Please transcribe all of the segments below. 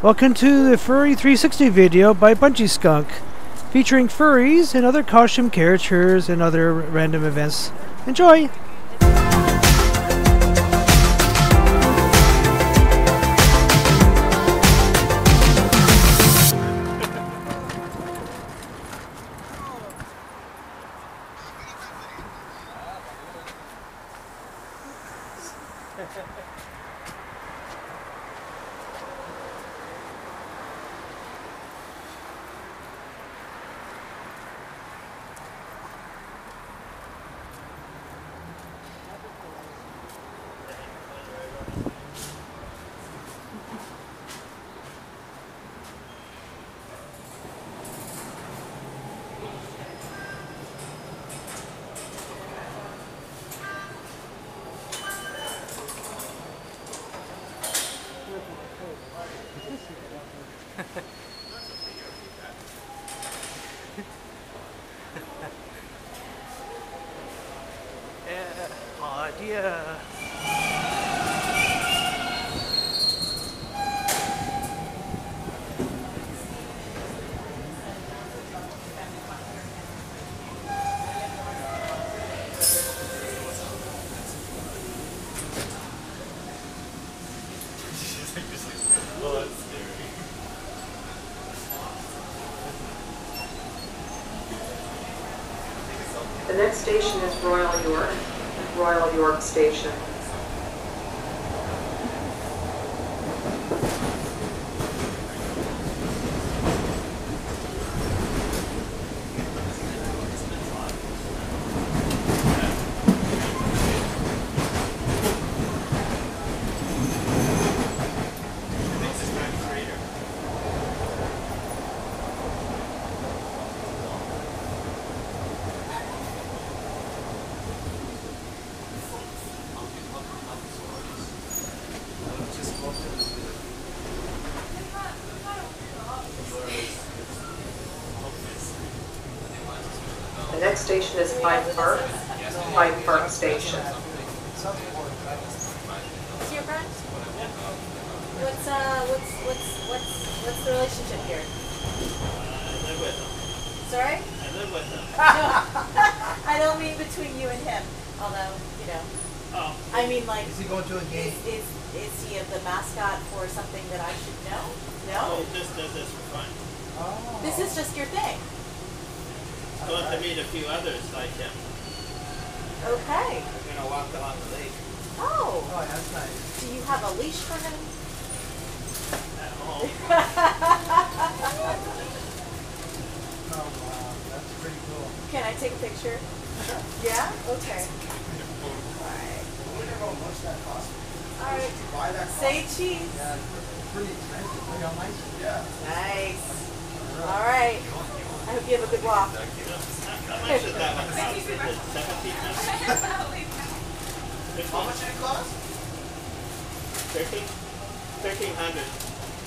Welcome to the Furry 360 video by Bungee Skunk, featuring furries and other costume characters and other random events. Enjoy! The next station is Royal York, Royal York Station. High Park Station. Is your friend? What's uh what's what's what's what's the relationship here? I live with him. Sorry? I live with him. No. I don't mean between you and him. Although, you know. Oh, I mean like Is he going to a game? is, is is he the mascot for something that I should know? No? oh, just does this for fun. Oh. This is just your thing. I want to meet a few others like him. Okay. We're gonna walk along the lake Oh. Oh, that's nice. Do you have a leash for him? at home. Oh, wow. That's pretty cool. Can I take a picture? Yeah? Okay. Alright. How Alright. Buy that Say cheese. Yeah, it's pretty expensive. Look how nice. Yeah. Nice. Alright. I hope you have a good walk. How much is that one cost? How much did it cost? Thirteen? Thirteen hundred.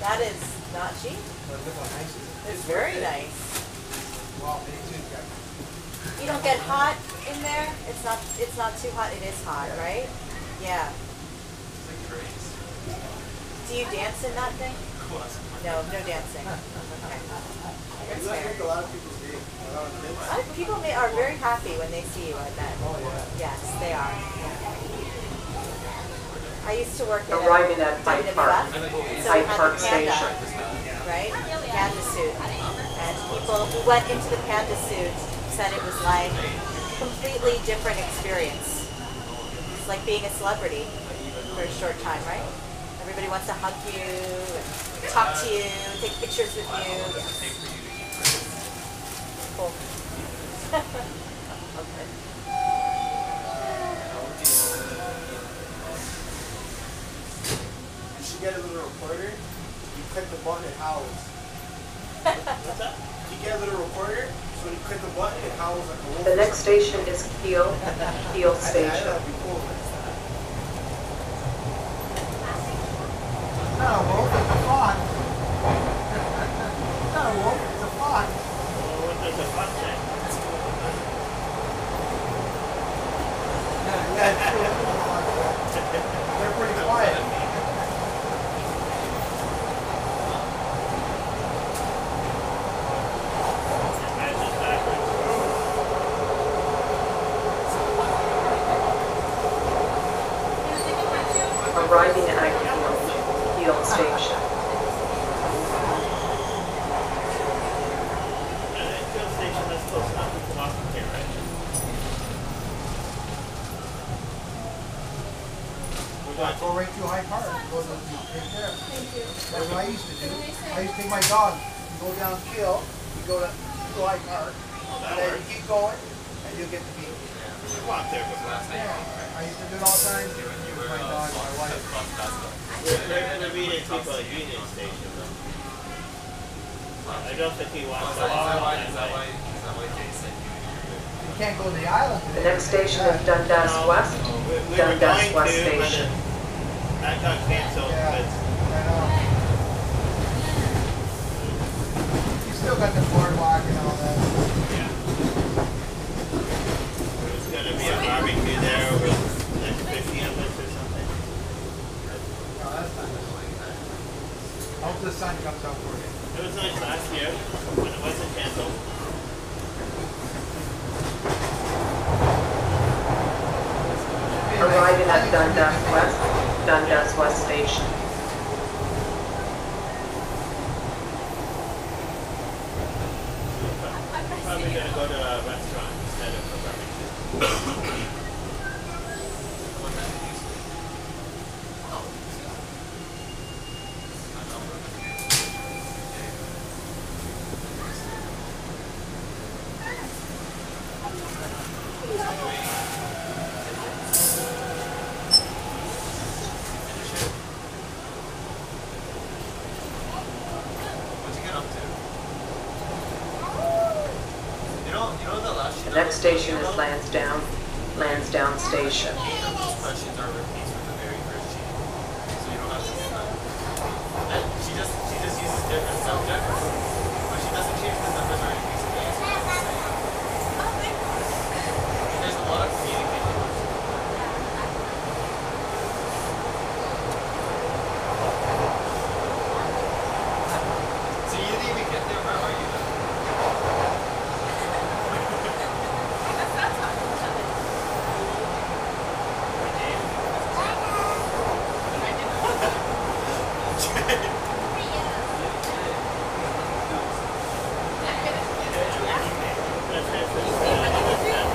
That is not cheap. But look how nice it is. Very nice. You don't get hot in there. It's not. It's not too hot. It is hot, right? Yeah. Do you dance in that thing? No, no dancing. Okay. That's fair. Day. A lot of kids. A lot of people may, are very happy when they see you. I bet. Oh, yeah. Yes, they are. I used to work in a Arriving at High Park, High Park Station. right? Panda suit. And people who went into the panda suit said it was like completely different experience. It's like being a celebrity for a short time, right? Everybody wants to hug you, and talk to you, take pictures with you. Yes. Cool. okay. You should get a little recorder. You click the button, it howls. What's that? You get a little recorder, so when you click the button, it howls like a wolf. The next station is Keele, Keele I think Station. that'd be cool. Not a wolf, it's a fox. Not a wolf, it's a fox. Well, what does a fox say? Yeah, true. They're pretty quiet. what I used to do. I used to take my dog, you go down Keele, you go to Eli Park, and then you keep going, and you get to beach. I walked there before. Yeah, I used to do it all the time with my uh, dog, my wife. We're, we're, we're meeting people at Union Station though. I don't think he wants oh, to walk all that way. You can't go to the island The next station is Dundas West, oh, We, we were Dundas West Station. that got canceled. Yeah. But I know. You the boardwalk and all that. yeah. There's gonna be a barbecue there with like 50 of us or something. No, that's not Hope the sun comes out for you. It was nice last year when it wasn't canceled. arriving at Dundas West, Dundas West Station. Probably gonna go to a restaurant instead of a barbecue. What'd you get up to? You know, you know the last sheet The next station is Lansdowne, Lansdowne Station. Eight of these questions are repeats from the very first sheet. So you don't have to do that. And she just she just uses different subjects. But she doesn't change the numbers or anything. So the answer is the same. There's a lot of communication. So you didn't even get there, where are you then?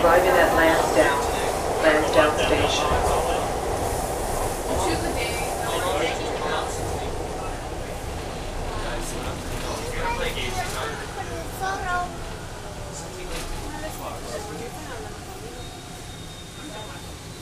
Arriving at Lansdowne, Lansdowne Station.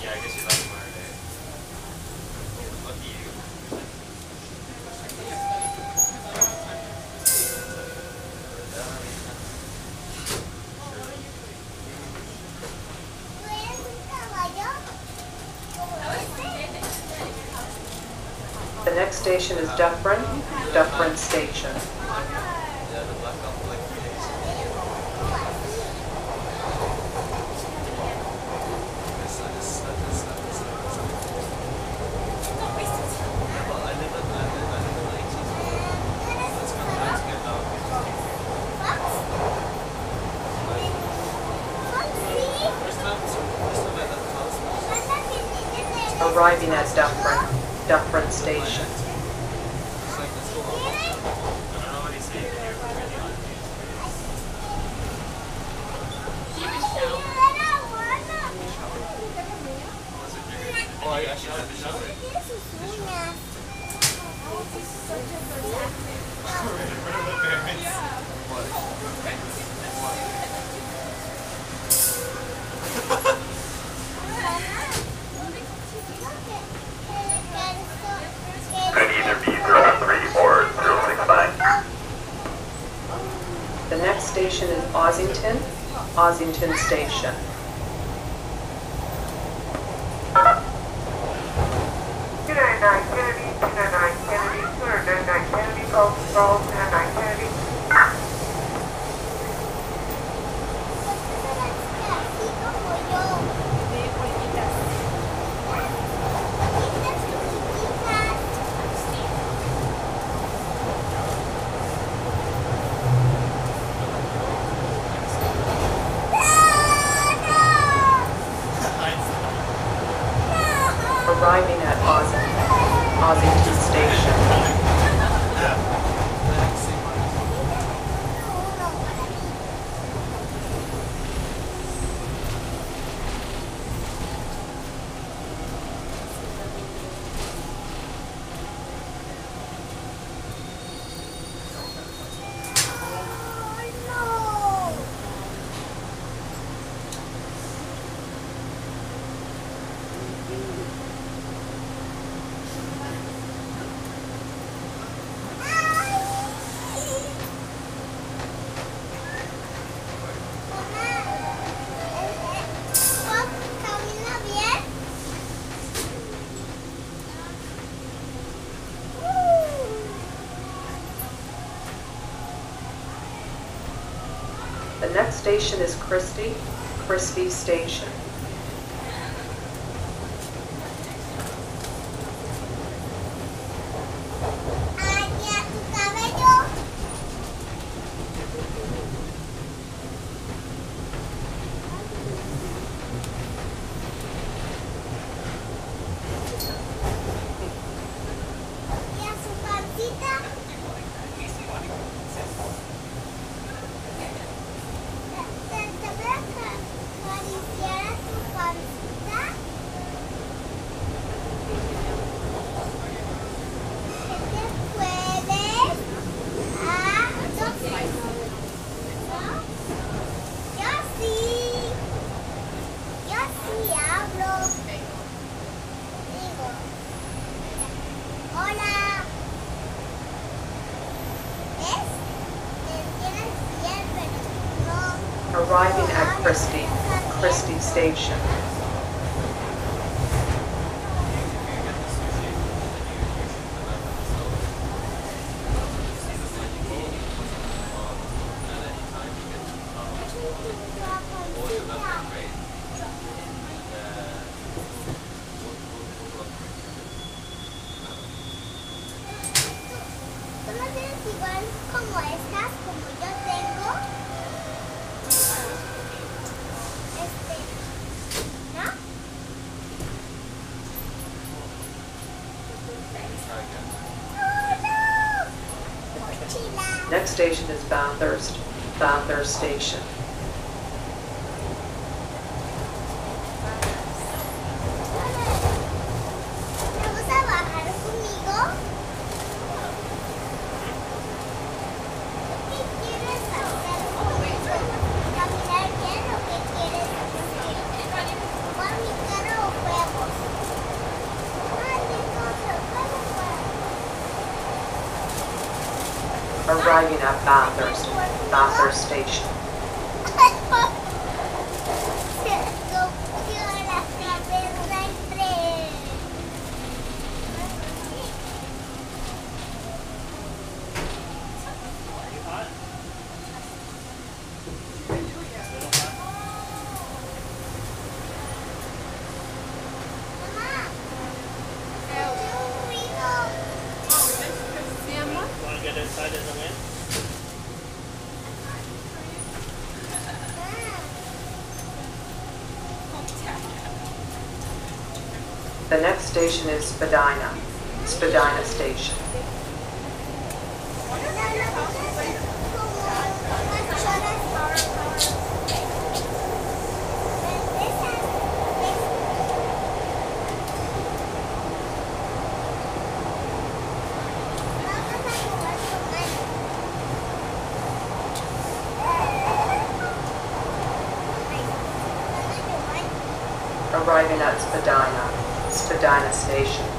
Yeah, I guess you're lucky Mara Day. Lucky you. The next station is Dufferin, Dufferin Station. Yeah, the black belt for like three days. This, uh, this, uh, this, uh, this, uh, this, uh. Yeah, well, I live in- I live- I live in Lake Cheese. That's good, that's good, though. First time, first time I left house. Arriving at Dufferin, Dufferin Station. It's like this whole- I don't know what he's saying here, but really honestly. Oh, I actually had the shower. Could either be 03 or 069. The next station is Ossington, Ossington Station. Kennedy, two nine nine Kennedy, two nine nine Kennedy, roll, next station is Christie, Christie Station. arriving at Christie, Christie Station. Next station is Bathurst, Bathurst Station. The next station is Spadina, Spadina Station. arriving at Spadina. Spadina Station.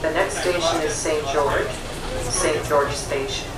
The next station is St. George, St. George Station.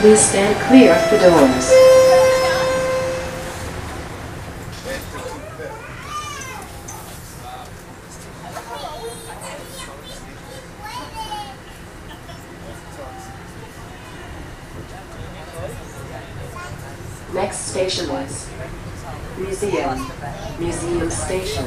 Please stand clear of the doors. Next station is Museum. Museum Station.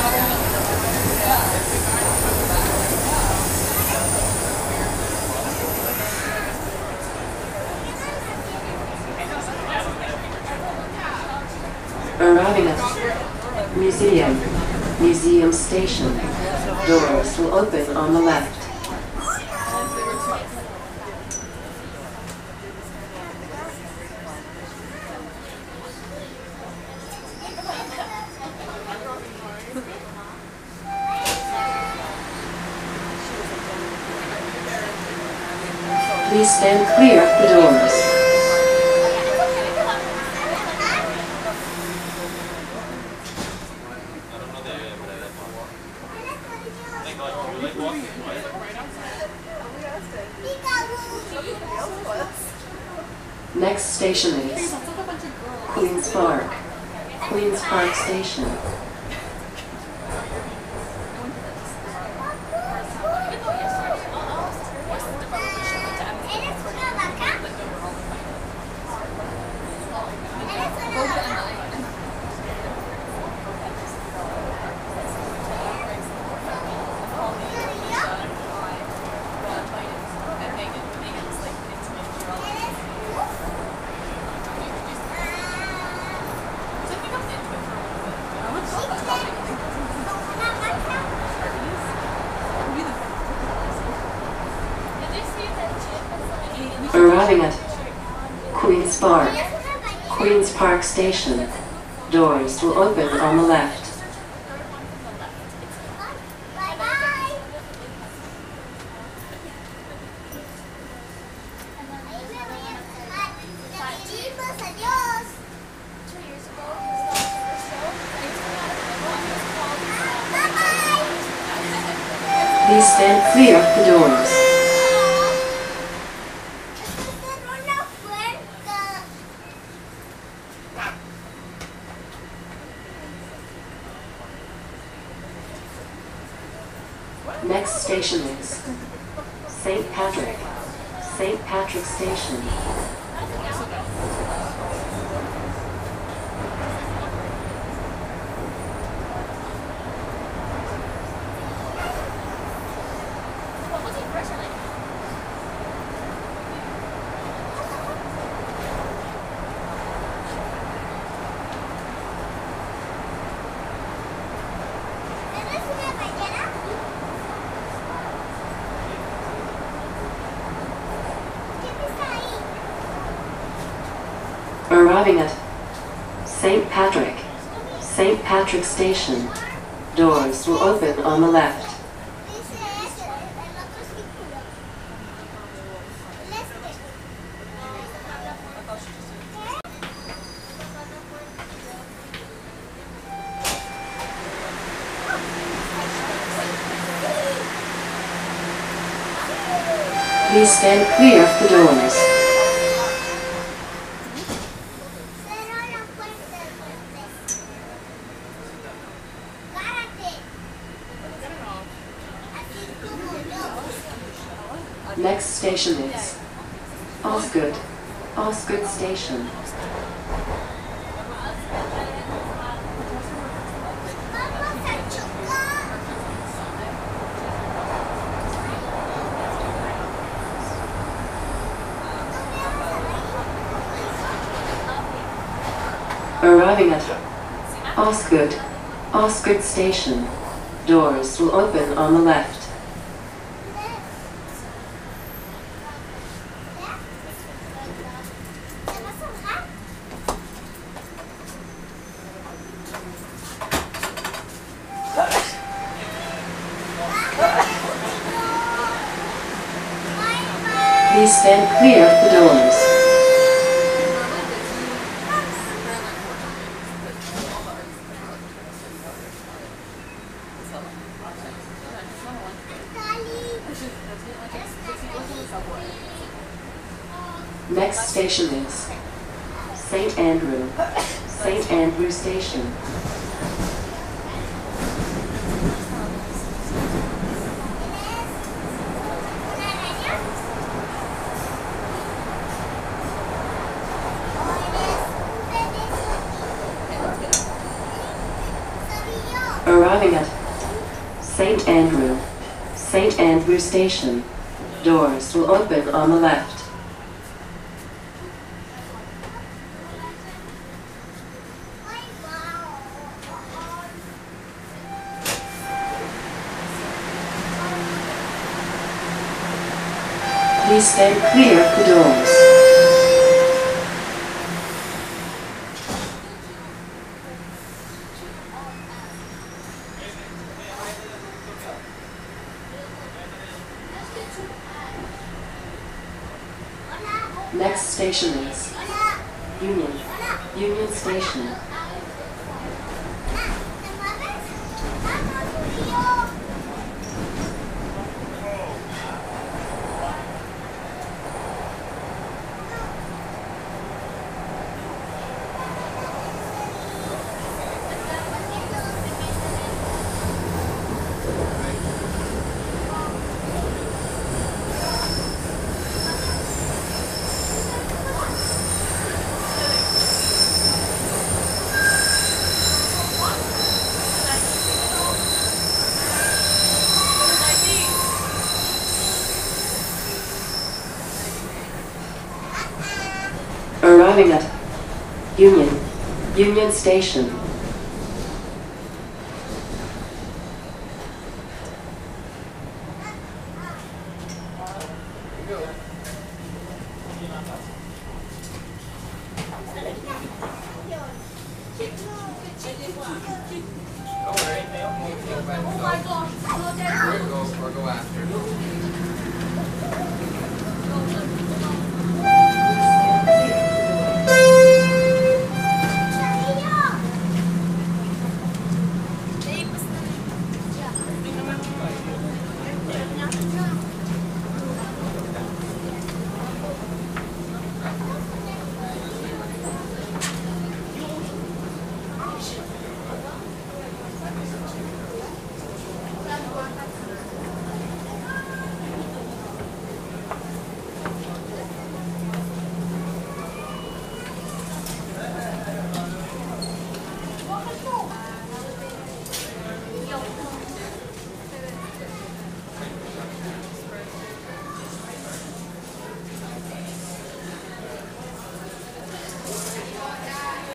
Arriving at Museum. Museum Station. Doors will open on the left. Please stand clear of the doors. Next station is Queen's Park. Queen's Park Station. ¿Eres una vaca? ¿Eres una vaca? Arriving at Queen's Park. Queen's Park Station. Doors will open on the left. Bye bye. Chicos, adiós. Bye bye. Please stand clear of the doors. Cerró la puerta. Next station is St. Patrick. St. Patrick Station. Arriving at St. Patrick. St. Patrick Station. Doors will open on the left. Please stand clear of the doors. Station is Osgoode. Osgoode Station. Arriving at Osgoode. Osgoode Station. Doors will open on the left. Next station is St. Andrew. St. Andrew Station. Arriving at St. Andrew. St. Andrew Station. Doors will open on the left. Please stand clear of the doors. Next station is Union. Union Station. Arriving at Union. Union Station.